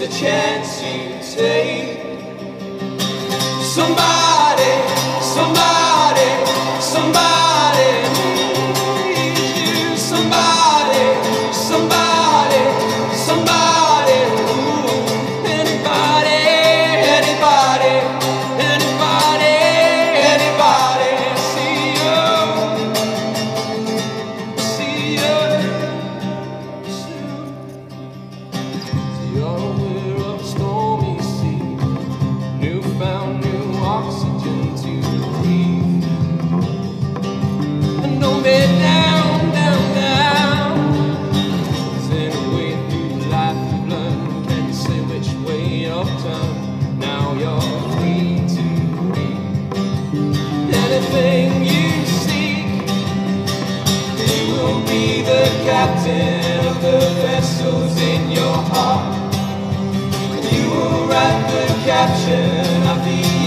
a chance you take. Somebody, anything you seek. You will be the captain of the vessels in your heart. You will the caption of the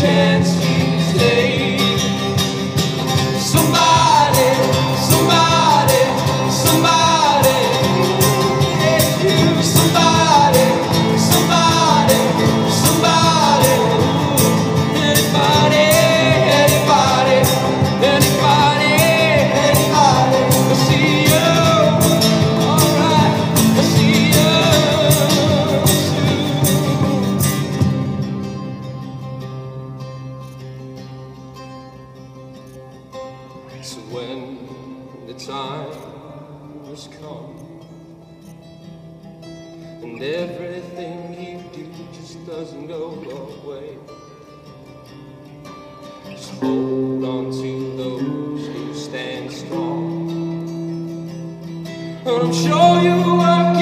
chance So when the time has come and everything you do just doesn't go your way, just hold on to those who stand strong. And I'm sure you'll work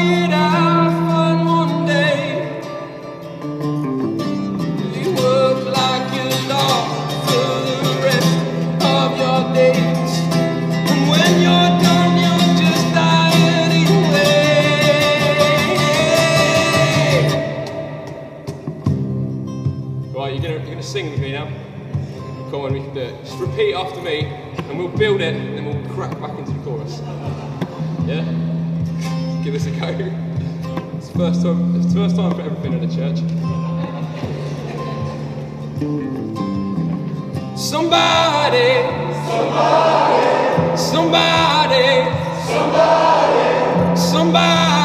sing with me now. Come on, we can do it. Just repeat after me, and we'll build it, and then we'll crack back into the chorus. Yeah? Give us a go. It's the first time, it's the first time I've ever been in a church. Somebody, somebody, somebody, somebody, somebody.